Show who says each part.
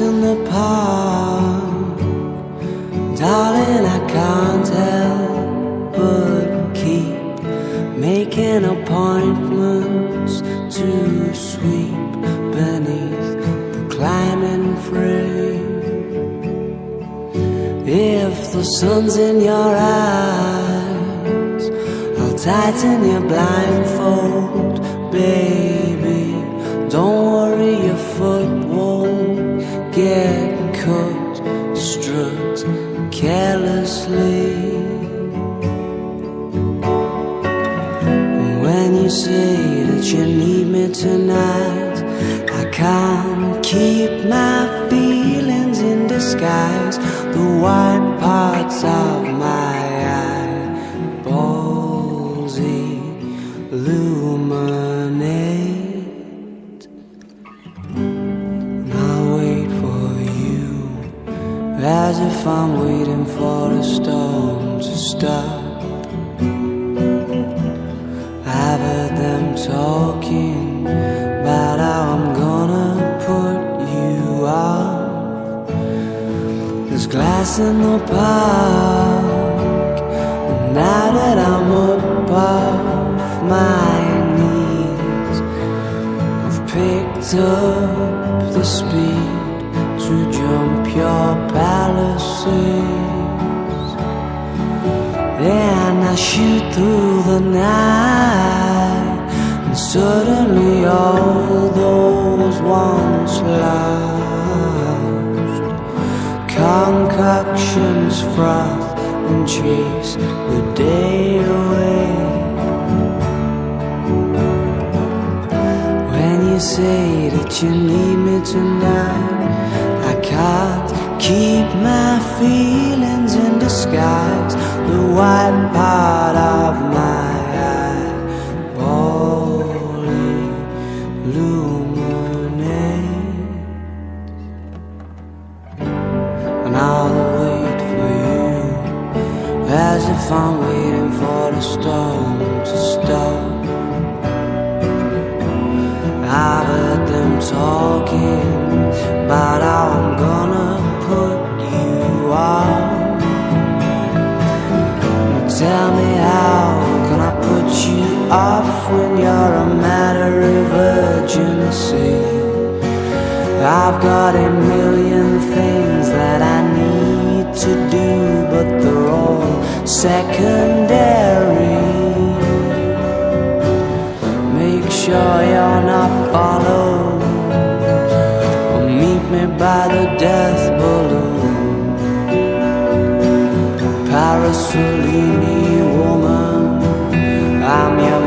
Speaker 1: in the park. Darling, I can't help but keep making appointments to sweep beneath the climbing frame. If the sun's in your eyes, I'll tighten your blindfold, baby. Don't worry, say that you need me tonight, I can't keep my feelings in disguise. The white parts of my eyeballs illuminate. And I'll wait for you as if I'm waiting for a storm to stop. Glass in the park. And now that I'm off my knees, I've picked up the speed to jump your palisades. Then I shoot through the night, and suddenly all concoctions froth and chase the day away. When you say that you need me tonight, I can't keep my feelings in disguise. The white part as if I'm waiting for the storm to stop. I've heard them talking about how I'm gonna put you on. Tell me how can I put you off when you're a matter of urgency? I've got a million things that I secondary. Make sure you're not followed. Or meet me by the death balloon. Paraselene woman, I'm your